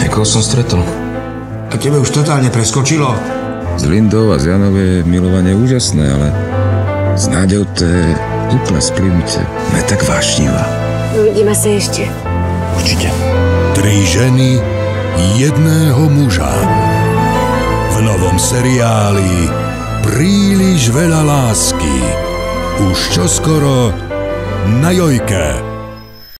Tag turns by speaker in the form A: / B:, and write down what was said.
A: Niekoho som stretol.
B: A tebe už totálne preskočilo.
C: Z Lindov a z Janov je milovanie úžasné, ale s Náďou to je úplne splivnutie. Je tak vášnivá.
D: Uvidíme sa ešte.
C: Určite.
E: Tri ženy jedného muža. V novom seriáli Príliš veľa lásky. Už čoskoro na Jojke.